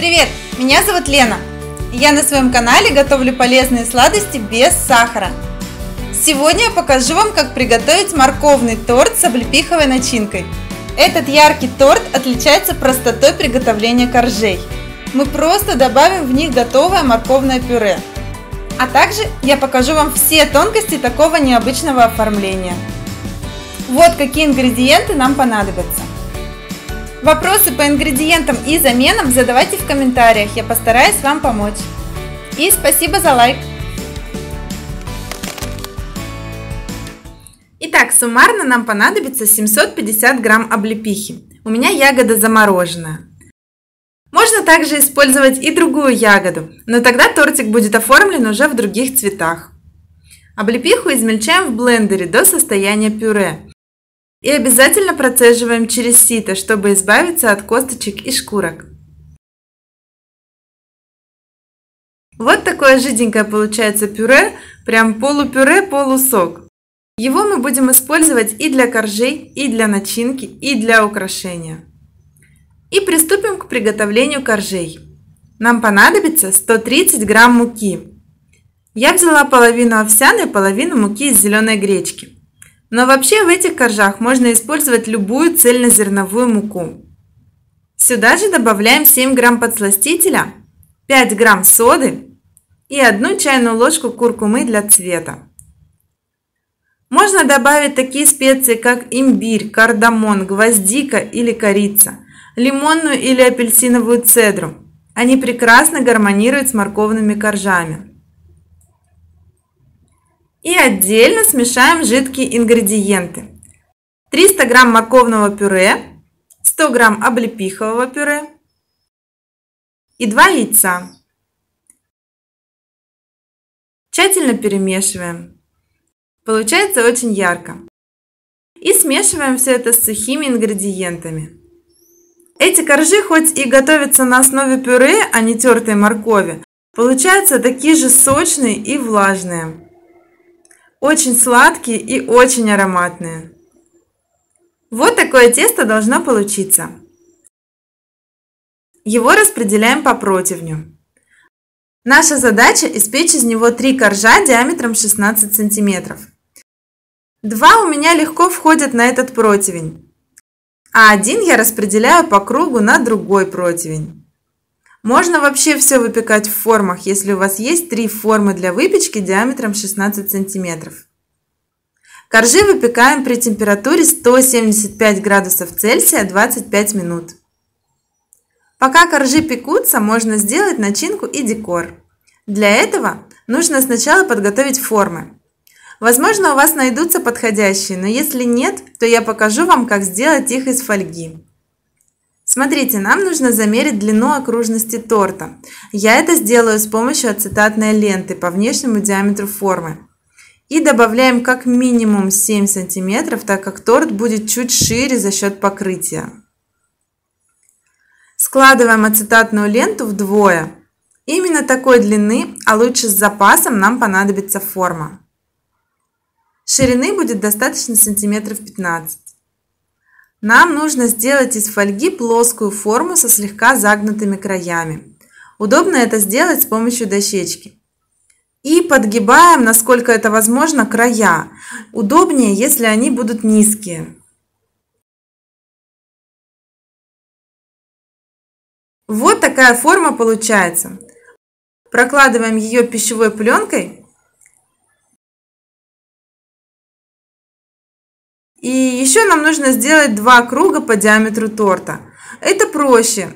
Привет! Меня зовут Лена. Я на своем канале готовлю полезные сладости без сахара. Сегодня я покажу вам, как приготовить морковный торт с облепиховой начинкой. Этот яркий торт отличается простотой приготовления коржей. Мы просто добавим в них готовое морковное пюре. А также я покажу вам все тонкости такого необычного оформления. Вот какие ингредиенты нам понадобятся. Вопросы по ингредиентам и заменам задавайте в комментариях, я постараюсь вам помочь. И спасибо за лайк! Итак, суммарно нам понадобится 750 грамм облепихи. У меня ягода замороженная. Можно также использовать и другую ягоду, но тогда тортик будет оформлен уже в других цветах. Облепиху измельчаем в блендере до состояния пюре. И обязательно процеживаем через сито, чтобы избавиться от косточек и шкурок. Вот такое жиденькое получается пюре, прям полупюре, полусок. Его мы будем использовать и для коржей, и для начинки, и для украшения. И приступим к приготовлению коржей. Нам понадобится 130 грамм муки. Я взяла половину овсяной, половину муки из зеленой гречки. Но вообще в этих коржах можно использовать любую цельнозерновую муку. Сюда же добавляем 7 грамм подсластителя, 5 грамм соды и 1 чайную ложку куркумы для цвета. Можно добавить такие специи, как имбирь, кардамон, гвоздика или корица, лимонную или апельсиновую цедру. Они прекрасно гармонируют с морковными коржами. И отдельно смешаем жидкие ингредиенты. 300 грамм морковного пюре, 100 грамм облепихового пюре и 2 яйца. Тщательно перемешиваем. Получается очень ярко. И смешиваем все это с сухими ингредиентами. Эти коржи хоть и готовятся на основе пюре, а не тертой моркови, получаются такие же сочные и влажные. Очень сладкие и очень ароматные. Вот такое тесто должно получиться. Его распределяем по противню. Наша задача испечь из него три коржа диаметром 16 сантиметров. Два у меня легко входят на этот противень, а один я распределяю по кругу на другой противень. Можно вообще все выпекать в формах, если у вас есть три формы для выпечки диаметром 16 сантиметров. Коржи выпекаем при температуре 175 градусов Цельсия 25 минут. Пока коржи пекутся, можно сделать начинку и декор. Для этого нужно сначала подготовить формы. Возможно, у вас найдутся подходящие, но если нет, то я покажу вам, как сделать их из фольги. Смотрите, нам нужно замерить длину окружности торта. Я это сделаю с помощью ацетатной ленты по внешнему диаметру формы. И добавляем как минимум 7 см, так как торт будет чуть шире за счет покрытия. Складываем ацетатную ленту вдвое. Именно такой длины, а лучше с запасом, нам понадобится форма. Ширины будет достаточно сантиметров 15. Нам нужно сделать из фольги плоскую форму со слегка загнутыми краями. Удобно это сделать с помощью дощечки. И подгибаем, насколько это возможно, края. Удобнее, если они будут низкие. Вот такая форма получается. Прокладываем ее пищевой пленкой И еще нам нужно сделать два круга по диаметру торта. Это проще.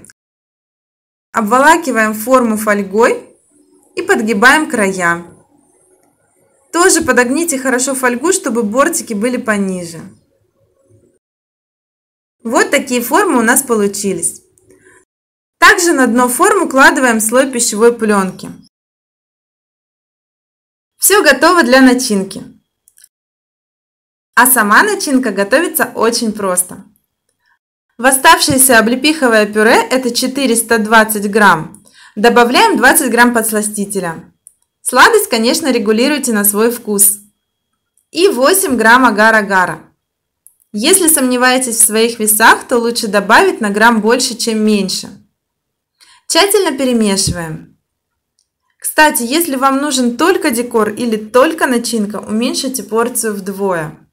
Обволакиваем форму фольгой и подгибаем края. Тоже подогните хорошо фольгу, чтобы бортики были пониже. Вот такие формы у нас получились. Также на дно формы укладываем слой пищевой пленки. Все готово для начинки. А сама начинка готовится очень просто. В оставшееся облепиховое пюре, это 420 грамм, добавляем 20 грамм подсластителя. Сладость, конечно, регулируйте на свой вкус. И 8 грамм агар-агара. Если сомневаетесь в своих весах, то лучше добавить на грамм больше, чем меньше. Тщательно перемешиваем. Кстати, если вам нужен только декор или только начинка, уменьшите порцию вдвое.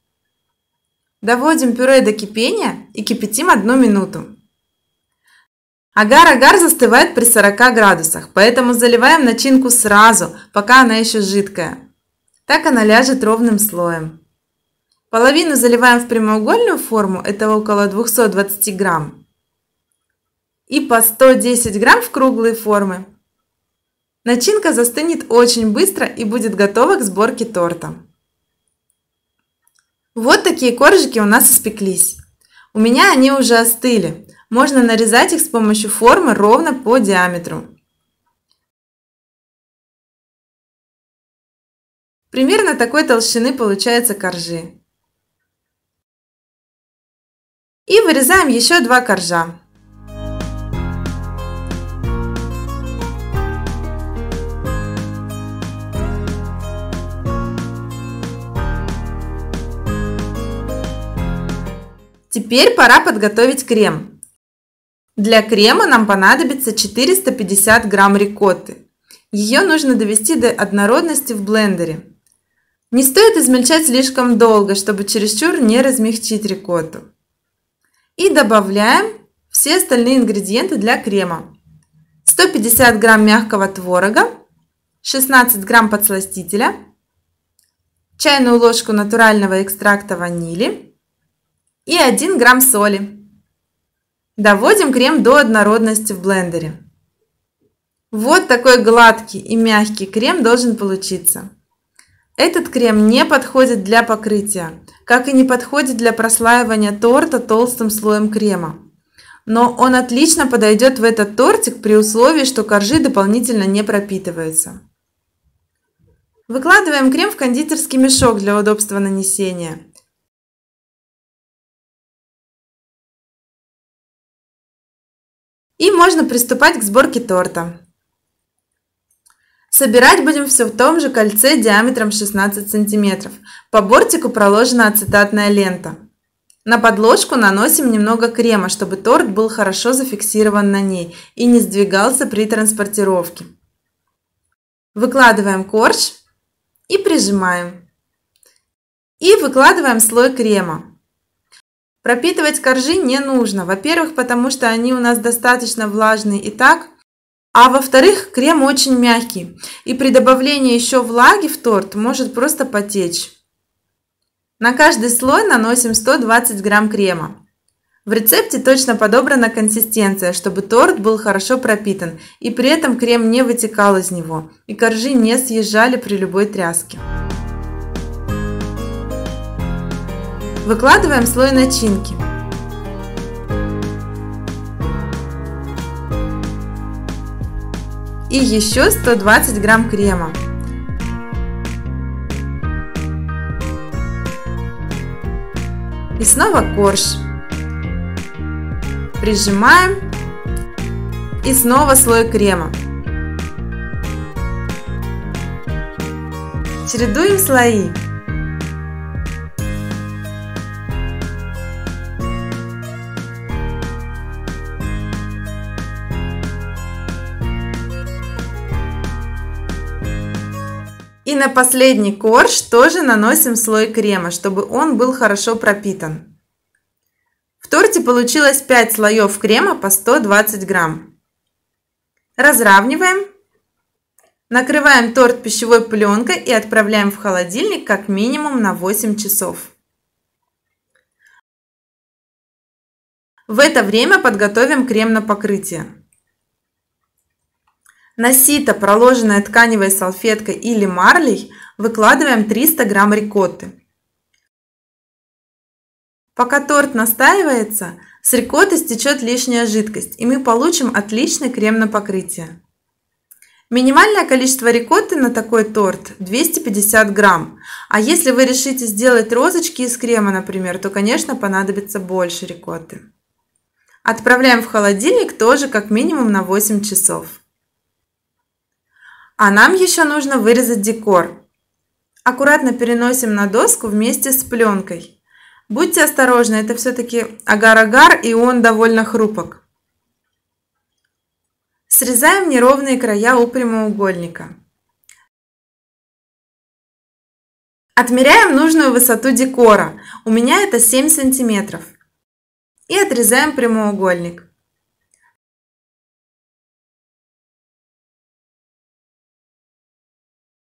Доводим пюре до кипения и кипятим одну минуту. Агар-агар застывает при 40 градусах, поэтому заливаем начинку сразу, пока она еще жидкая. Так она ляжет ровным слоем. Половину заливаем в прямоугольную форму, это около 220 грамм. И по 110 грамм в круглые формы. Начинка застынет очень быстро и будет готова к сборке торта. Вот такие коржики у нас испеклись. У меня они уже остыли. Можно нарезать их с помощью формы ровно по диаметру. Примерно такой толщины получаются коржи. И вырезаем еще два коржа. Теперь пора подготовить крем. Для крема нам понадобится 450 грамм рикотты. Ее нужно довести до однородности в блендере. Не стоит измельчать слишком долго, чтобы чересчур не размягчить рикотту. И добавляем все остальные ингредиенты для крема. 150 грамм мягкого творога, 16 грамм подсластителя, чайную ложку натурального экстракта ванили и 1 грамм соли. Доводим крем до однородности в блендере. Вот такой гладкий и мягкий крем должен получиться. Этот крем не подходит для покрытия, как и не подходит для прослаивания торта толстым слоем крема. Но он отлично подойдет в этот тортик при условии, что коржи дополнительно не пропитываются. Выкладываем крем в кондитерский мешок для удобства нанесения. И можно приступать к сборке торта. Собирать будем все в том же кольце диаметром 16 сантиметров. По бортику проложена ацетатная лента. На подложку наносим немного крема, чтобы торт был хорошо зафиксирован на ней и не сдвигался при транспортировке. Выкладываем корж и прижимаем. И выкладываем слой крема. Пропитывать коржи не нужно. Во-первых, потому что они у нас достаточно влажные и так, а во-вторых, крем очень мягкий, и при добавлении еще влаги в торт может просто потечь. На каждый слой наносим 120 грамм крема. В рецепте точно подобрана консистенция, чтобы торт был хорошо пропитан, и при этом крем не вытекал из него, и коржи не съезжали при любой тряске. Выкладываем слой начинки. и еще 120 грамм крема. И снова корж. Прижимаем. И снова слой крема. Чередуем слои. И на последний корж тоже наносим слой крема, чтобы он был хорошо пропитан. В торте получилось 5 слоев крема по 120 грамм. Разравниваем. Накрываем торт пищевой пленкой и отправляем в холодильник как минимум на 8 часов. В это время подготовим крем на покрытие. На сито, проложенное тканевой салфеткой или марлей, выкладываем 300 грамм рикотты. Пока торт настаивается, с рикотты стечет лишняя жидкость, и мы получим отличный крем на покрытие. Минимальное количество рикотты на такой торт 250 грамм. А если вы решите сделать розочки из крема, например, то, конечно, понадобится больше рикотты. Отправляем в холодильник тоже как минимум на 8 часов. А нам еще нужно вырезать декор. Аккуратно переносим на доску вместе с пленкой. Будьте осторожны, это все-таки агар-агар и он довольно хрупок. Срезаем неровные края у прямоугольника. Отмеряем нужную высоту декора. У меня это 7 сантиметров. И отрезаем прямоугольник.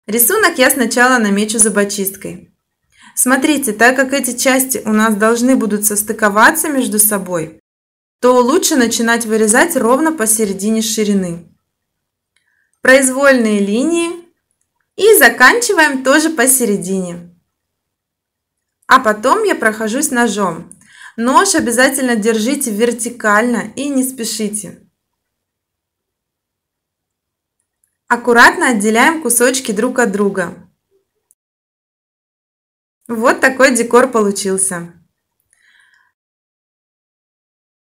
Рисунок я сначала намечу зубочисткой. Смотрите, так как эти части у нас должны будут состыковаться между собой, то лучше начинать вырезать ровно посередине ширины. Произвольные линии и заканчиваем тоже посередине. А потом я прохожусь ножом. Нож обязательно держите вертикально и не спешите. Аккуратно отделяем кусочки друг от друга. Вот такой декор получился.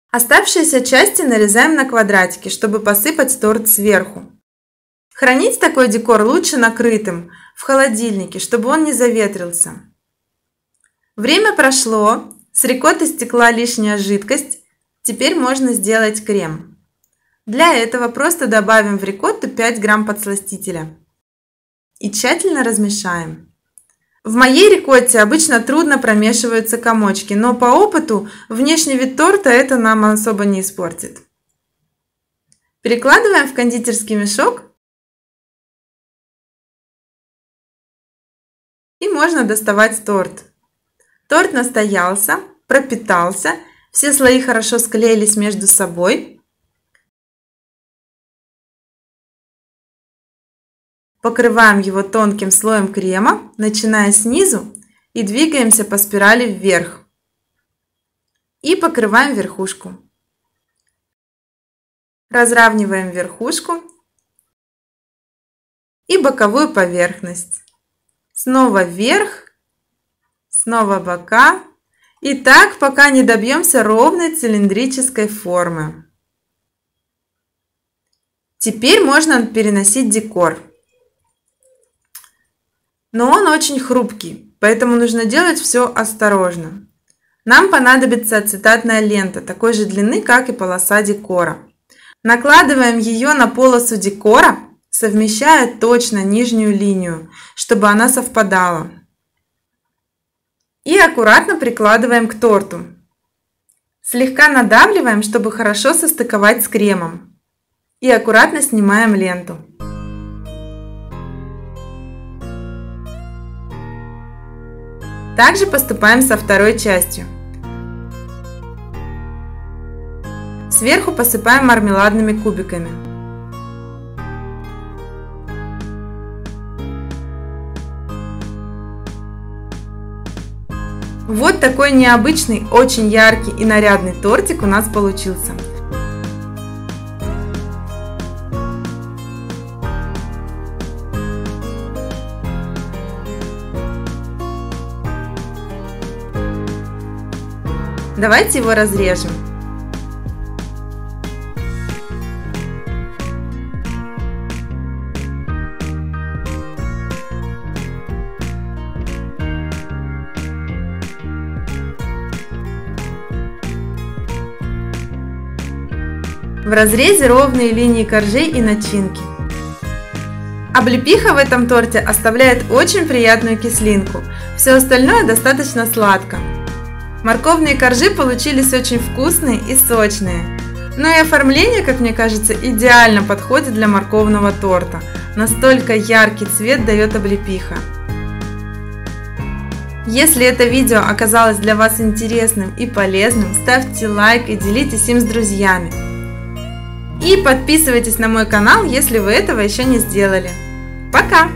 Оставшиеся части нарезаем на квадратики, чтобы посыпать торт сверху. Хранить такой декор лучше накрытым, в холодильнике, чтобы он не заветрился. Время прошло, с рикотты стекла лишняя жидкость, теперь можно сделать крем. Для этого просто добавим в рикотту 5 грамм подсластителя и тщательно размешаем. В моей рикотте обычно трудно промешиваются комочки, но по опыту внешний вид торта это нам особо не испортит. Перекладываем в кондитерский мешок и можно доставать торт. Торт настоялся, пропитался, все слои хорошо склеились между собой. Покрываем его тонким слоем крема, начиная снизу и двигаемся по спирали вверх. И покрываем верхушку. Разравниваем верхушку и боковую поверхность. Снова вверх, снова бока. И так, пока не добьемся ровной цилиндрической формы. Теперь можно переносить декор но он очень хрупкий, поэтому нужно делать все осторожно. Нам понадобится ацетатная лента такой же длины, как и полоса декора. Накладываем ее на полосу декора, совмещая точно нижнюю линию, чтобы она совпадала. И аккуратно прикладываем к торту. Слегка надавливаем, чтобы хорошо состыковать с кремом. И аккуратно снимаем ленту. Также поступаем со второй частью. Сверху посыпаем мармеладными кубиками. Вот такой необычный, очень яркий и нарядный тортик у нас получился. Давайте его разрежем. В разрезе ровные линии коржей и начинки. Облепиха в этом торте оставляет очень приятную кислинку. Все остальное достаточно сладко. Морковные коржи получились очень вкусные и сочные. Но и оформление, как мне кажется, идеально подходит для морковного торта. Настолько яркий цвет дает облепиха. Если это видео оказалось для вас интересным и полезным, ставьте лайк и делитесь им с друзьями. И подписывайтесь на мой канал, если вы этого еще не сделали. Пока!